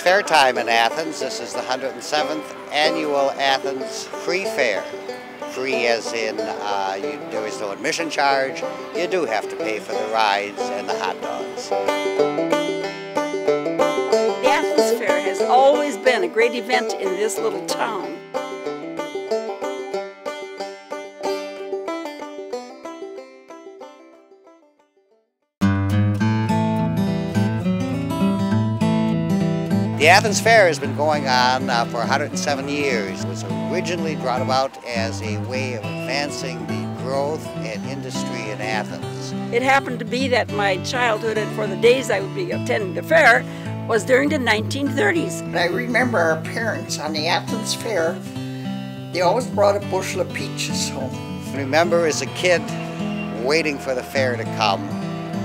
fair time in Athens. This is the 107th annual Athens Free Fair. Free as in uh, you, there is no admission charge. You do have to pay for the rides and the hot dogs. The Athens Fair has always been a great event in this little town. The Athens Fair has been going on uh, for 107 years. It was originally brought about as a way of advancing the growth and industry in Athens. It happened to be that my childhood and for the days I would be attending the fair was during the 1930s. I remember our parents on the Athens Fair, they always brought a bushel of peaches home. I Remember as a kid waiting for the fair to come.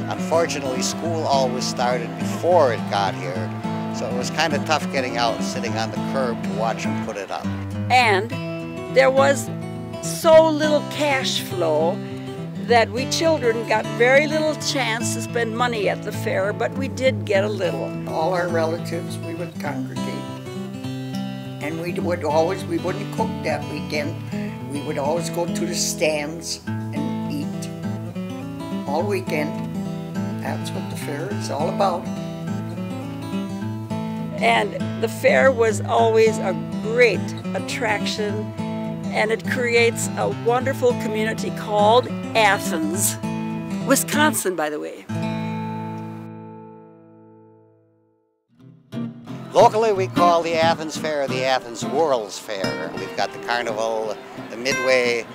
Unfortunately, school always started before it got here, so it was kind of tough getting out and sitting on the curb to watch them put it up. And there was so little cash flow that we children got very little chance to spend money at the fair, but we did get a little. All our relatives, we would congregate. And we would always, we wouldn't cook that weekend. We would always go to the stands and eat all weekend. That's what the fair is all about. And the fair was always a great attraction and it creates a wonderful community called Athens, Wisconsin, by the way. Locally, we call the Athens Fair the Athens World's Fair. We've got the carnival, the midway,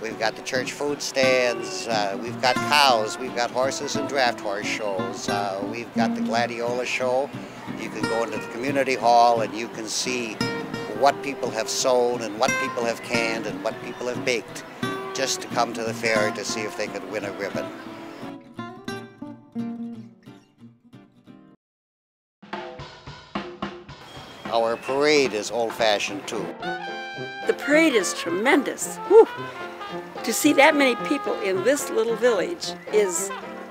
we've got the church food stands, uh, we've got cows, we've got horses and draft horse shows, uh, we've got the gladiola show. You can go into the community hall and you can see what people have sown and what people have canned and what people have baked just to come to the fair to see if they could win a ribbon. Our parade is old-fashioned too. The parade is tremendous. Whew. To see that many people in this little village is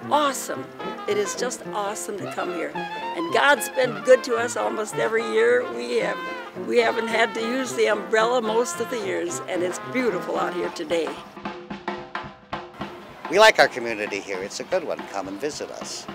awesome. It is just awesome to come here. And God's been good to us almost every year. We have we haven't had to use the umbrella most of the years and it's beautiful out here today. We like our community here. It's a good one. Come and visit us.